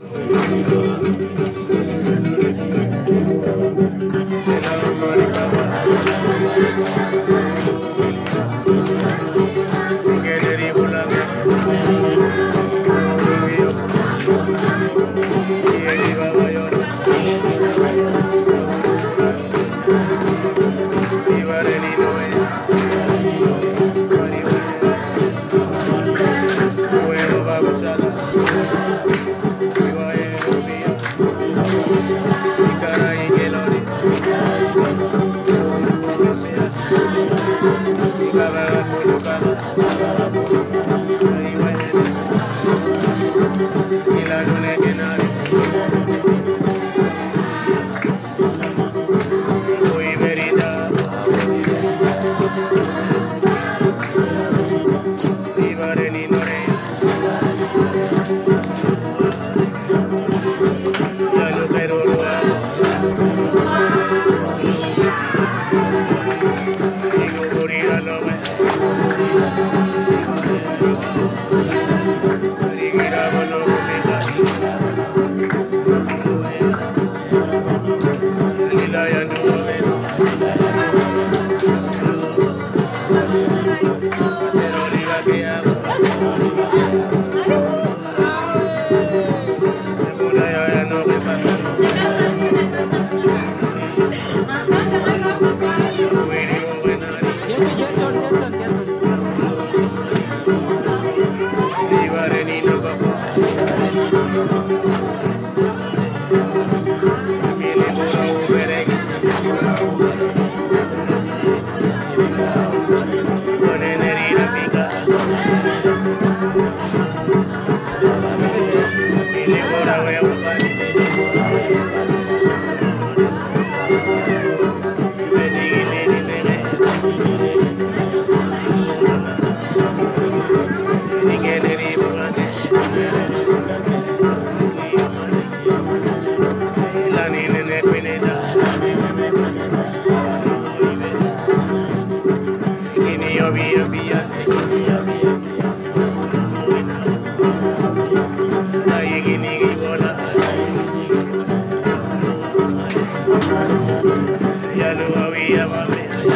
每一个。কারণে Be a be